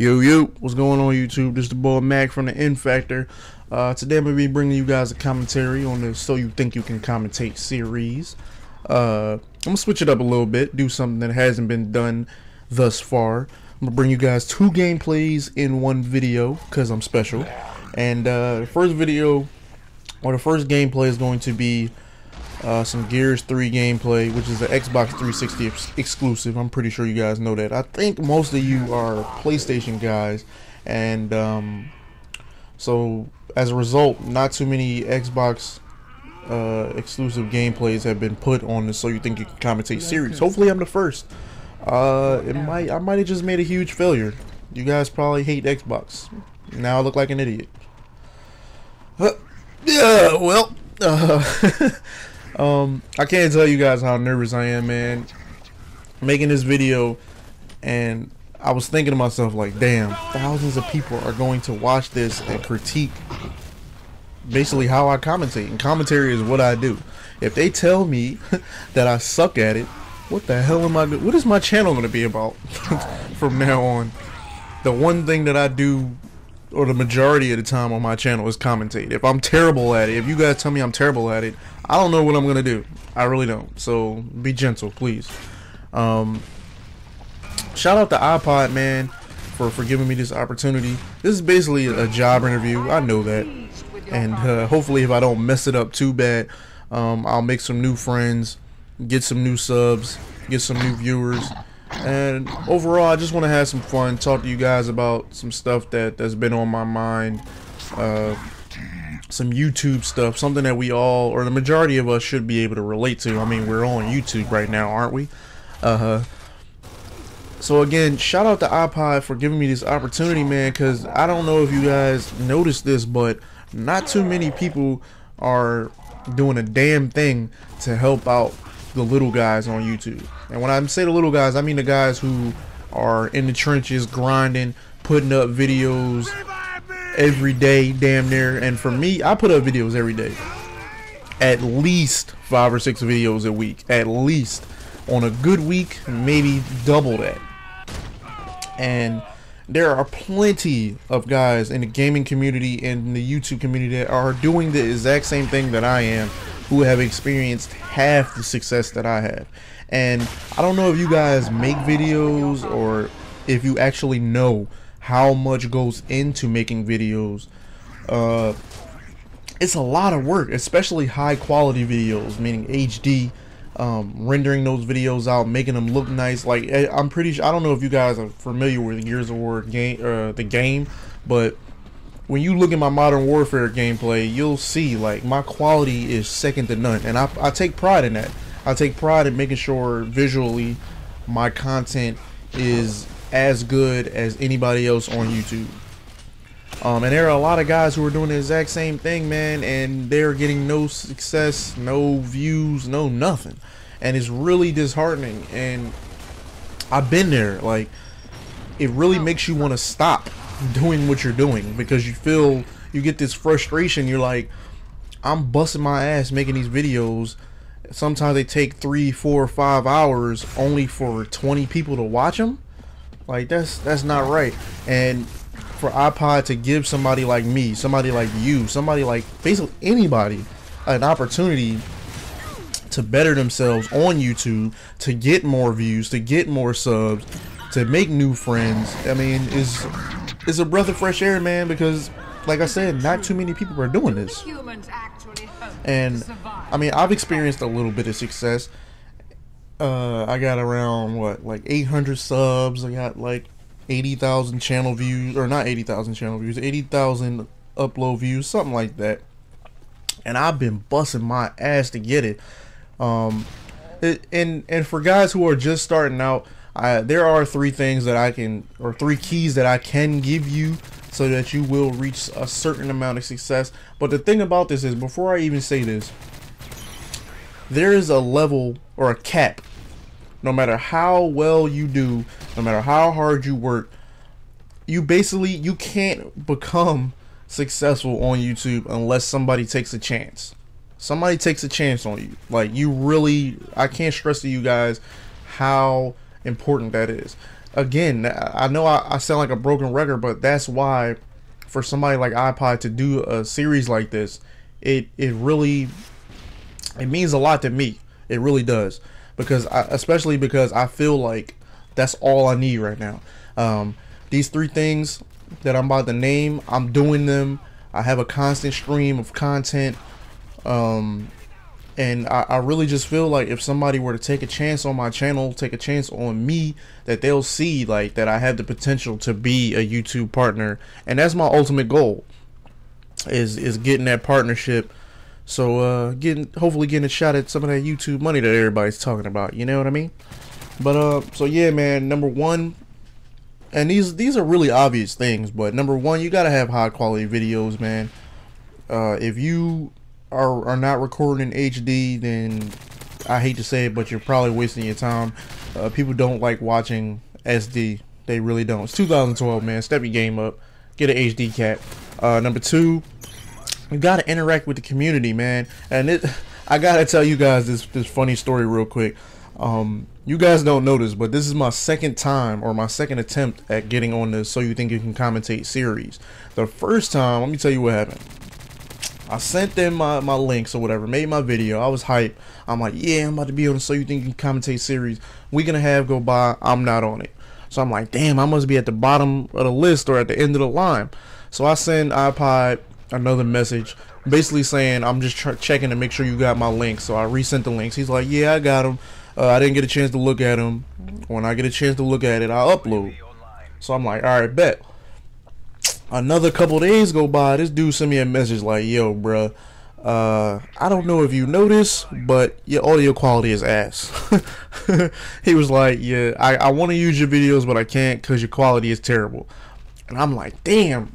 Yo, yo, what's going on YouTube? This is the boy Mac from the N Factor. Uh, today I'm going to be bringing you guys a commentary on the So You Think You Can Commentate series. Uh, I'm going to switch it up a little bit, do something that hasn't been done thus far. I'm going to bring you guys two gameplays in one video, because I'm special. And uh, the first video, or the first gameplay is going to be uh, some Gears 3 gameplay, which is an Xbox 360 ex exclusive. I'm pretty sure you guys know that. I think most of you are PlayStation guys, and um, so as a result, not too many Xbox uh, exclusive gameplays have been put on the So You Think You Can Commentate series. Hopefully, I'm the first. Uh, it might I might have just made a huge failure. You guys probably hate Xbox. Now I look like an idiot. Uh, yeah, well. Uh, Um, I can't tell you guys how nervous I am, man. Making this video, and I was thinking to myself, like, damn, thousands of people are going to watch this and critique basically how I commentate. And commentary is what I do. If they tell me that I suck at it, what the hell am I? What is my channel going to be about from now on? The one thing that I do or the majority of the time on my channel is commentate. If I'm terrible at it, if you guys tell me I'm terrible at it, I don't know what I'm gonna do. I really don't. So be gentle, please. Um, shout out to iPod man for for giving me this opportunity. This is basically a job interview. I know that, and uh, hopefully, if I don't mess it up too bad, um, I'll make some new friends, get some new subs, get some new viewers and overall I just want to have some fun talk to you guys about some stuff that that's been on my mind uh, some YouTube stuff something that we all or the majority of us should be able to relate to. I mean we're on YouTube right now aren't we? Uh-huh. So again shout out to iPod for giving me this opportunity man because I don't know if you guys noticed this but not too many people are doing a damn thing to help out the little guys on YouTube. And when I say the little guys, I mean the guys who are in the trenches grinding, putting up videos every day, damn near. And for me, I put up videos every day. At least five or six videos a week. At least. On a good week, maybe double that. And there are plenty of guys in the gaming community and the YouTube community that are doing the exact same thing that I am who have experienced half the success that I have. And I don't know if you guys make videos or if you actually know how much goes into making videos. Uh, it's a lot of work, especially high quality videos, meaning HD. Um, rendering those videos out, making them look nice. Like eh, I'm pretty sure I don't know if you guys are familiar with Gears of War game, uh, the game, but when you look at my Modern Warfare gameplay, you'll see like my quality is second to none, and I, I take pride in that. I take pride in making sure visually my content is as good as anybody else on YouTube. Um, and there are a lot of guys who are doing the exact same thing, man, and they're getting no success, no views, no nothing. And it's really disheartening. And I've been there. Like, it really makes you want to stop doing what you're doing because you feel you get this frustration. You're like, I'm busting my ass making these videos. Sometimes they take three, four, five hours only for 20 people to watch them. Like that's that's not right. And for iPod to give somebody like me, somebody like you, somebody like basically anybody an opportunity to better themselves on YouTube, to get more views, to get more subs, to make new friends. I mean, is is a breath of fresh air, man, because like I said, not too many people are doing this. And I mean, I've experienced a little bit of success. Uh, I got around what, like 800 subs. I got like 80,000 channel views, or not 80,000 channel views, 80,000 upload views, something like that. And I've been busting my ass to get it. Um, it, and and for guys who are just starting out, I, there are three things that I can, or three keys that I can give you so that you will reach a certain amount of success. But the thing about this is, before I even say this, there is a level or a cap. No matter how well you do, no matter how hard you work, you basically you can't become successful on YouTube unless somebody takes a chance. Somebody takes a chance on you. Like you really, I can't stress to you guys how important that is. again, I know I, I sound like a broken record, but that's why for somebody like iPod to do a series like this, it it really it means a lot to me. It really does because I, especially because I feel like that's all I need right now. Um, these three things that I'm about to name, I'm doing them. I have a constant stream of content. Um, and I, I, really just feel like if somebody were to take a chance on my channel, take a chance on me, that they'll see like that I have the potential to be a YouTube partner, and that's my ultimate goal. Is is getting that partnership, so uh, getting hopefully getting a shot at some of that YouTube money that everybody's talking about. You know what I mean? But uh, so yeah, man. Number one, and these these are really obvious things, but number one, you gotta have high quality videos, man. Uh, if you are are not recording in HD, then I hate to say it, but you're probably wasting your time. Uh, people don't like watching SD. They really don't. It's 2012, man. Step your game up. Get an HD cap. Uh, number two, you gotta interact with the community, man. And it, I gotta tell you guys this this funny story real quick. Um, you guys don't this, but this is my second time or my second attempt at getting on the So You Think You Can Commentate series. The first time, let me tell you what happened. I sent them my, my links or whatever, made my video. I was hype. I'm like, yeah, I'm about to be on the So You Think You Can Commentate series. Week going to have go by, I'm not on it. So I'm like, damn, I must be at the bottom of the list or at the end of the line. So I send iPod another message basically saying I'm just checking to make sure you got my links. So I resent the links. He's like, yeah, I got them. Uh, I didn't get a chance to look at them. When I get a chance to look at it, I upload. So I'm like, all right, bet. Another couple days go by. This dude sent me a message like, yo, bro, Uh, I don't know if you notice, but your audio quality is ass. he was like, yeah, I, I want to use your videos, but I can't because your quality is terrible. And I'm like, damn.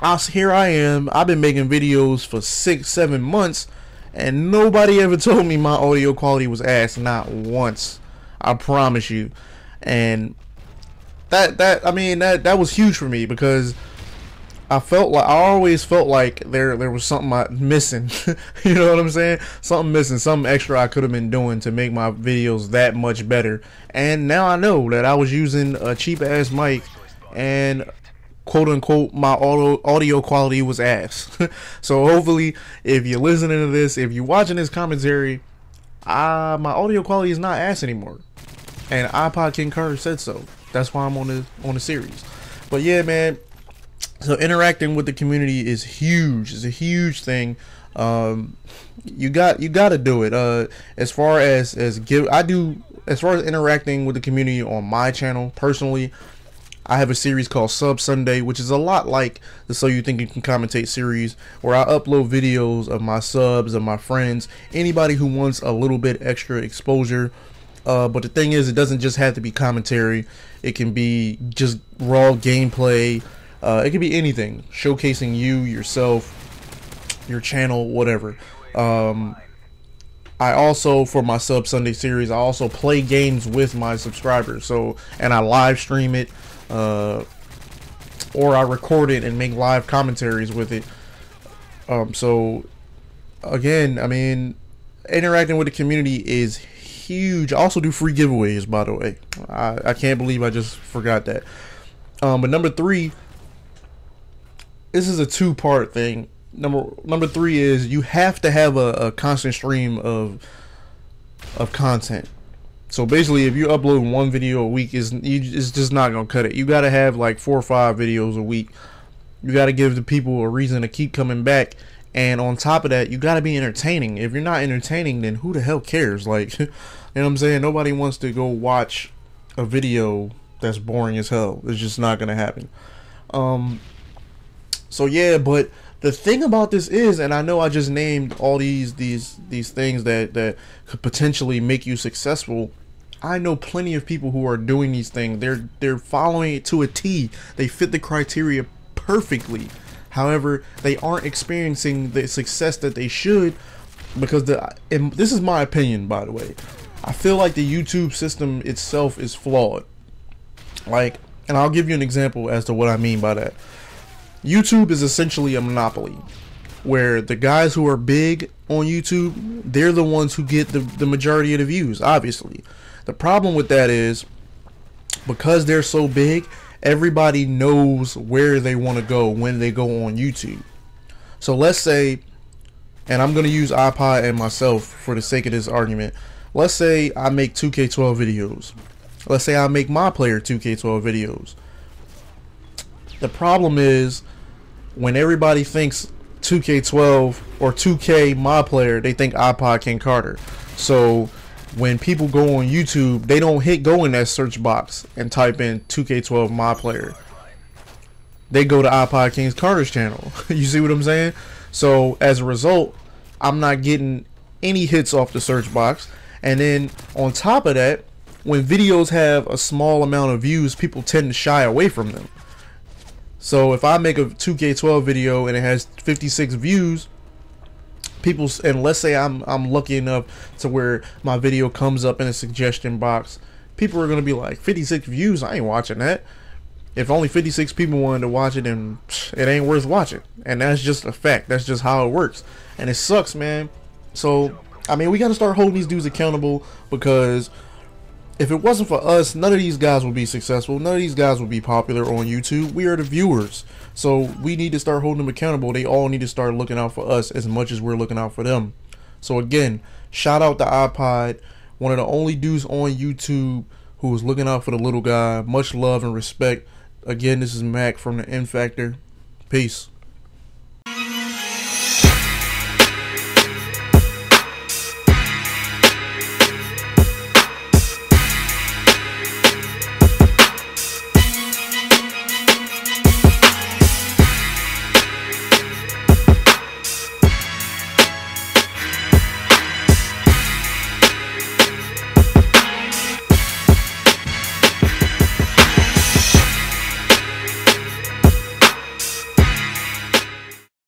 I, here I am. I've been making videos for six, seven months and nobody ever told me my audio quality was ass not once i promise you and that that i mean that that was huge for me because i felt like i always felt like there there was something I, missing you know what i'm saying something missing something extra i could have been doing to make my videos that much better and now i know that i was using a cheap ass mic and quote unquote my audio audio quality was ass. so hopefully if you're listening to this, if you're watching this commentary, uh my audio quality is not ass anymore. And iPod King Carter said so. That's why I'm on the on the series. But yeah, man. So interacting with the community is huge. It's a huge thing. Um, you got you got to do it. Uh, as far as as give, I do as far as interacting with the community on my channel personally. I have a series called Sub Sunday, which is a lot like the So You Think You Can Commentate series, where I upload videos of my subs, of my friends, anybody who wants a little bit extra exposure. Uh, but the thing is, it doesn't just have to be commentary. It can be just raw gameplay. Uh, it can be anything, showcasing you, yourself, your channel, whatever. Um, I also, for my Sub Sunday series, I also play games with my subscribers. So, and I live stream it uh, or I record it and make live commentaries with it. Um, so again, I mean, interacting with the community is huge. I also do free giveaways, by the way. I, I can't believe I just forgot that. Um, but number three, this is a two part thing. Number number three is you have to have a, a constant stream of of content. So basically, if you upload one video a week, is it's just not gonna cut it. You gotta have like four or five videos a week. You gotta give the people a reason to keep coming back. And on top of that, you gotta be entertaining. If you're not entertaining, then who the hell cares? Like, you know what I'm saying? Nobody wants to go watch a video that's boring as hell. It's just not gonna happen. Um. So yeah, but the thing about this is, and I know I just named all these these these things that that could potentially make you successful. I know plenty of people who are doing these things. They're they're following it to a T. They fit the criteria perfectly. However, they aren't experiencing the success that they should because the and this is my opinion by the way. I feel like the YouTube system itself is flawed. Like, and I'll give you an example as to what I mean by that. YouTube is essentially a monopoly where the guys who are big on YouTube, they're the ones who get the, the majority of the views, obviously. The problem with that is because they're so big, everybody knows where they want to go when they go on YouTube. So let's say, and I'm going to use iPod and myself for the sake of this argument. Let's say I make 2K12 videos. Let's say I make my player 2K12 videos. The problem is when everybody thinks 2K12 or 2K my player, they think iPod King Carter. So when people go on YouTube, they don't hit go in that search box and type in 2K12 my player. They go to iPod King's Carter's channel. you see what I'm saying? So as a result, I'm not getting any hits off the search box. And then on top of that, when videos have a small amount of views, people tend to shy away from them. So if I make a 2K12 video and it has 56 views, people and let's say I'm I'm lucky enough to where my video comes up in a suggestion box, people are gonna be like 56 views. I ain't watching that. If only 56 people wanted to watch it, then it ain't worth watching. And that's just a fact. That's just how it works. And it sucks, man. So I mean, we got to start holding these dudes accountable because if it wasn't for us, none of these guys would be successful. None of these guys would be popular on YouTube. We are the viewers. So we need to start holding them accountable. They all need to start looking out for us as much as we're looking out for them. So again, shout out to iPod, one of the only dudes on YouTube who is looking out for the little guy. Much love and respect. Again, this is Mac from the N Factor. Peace.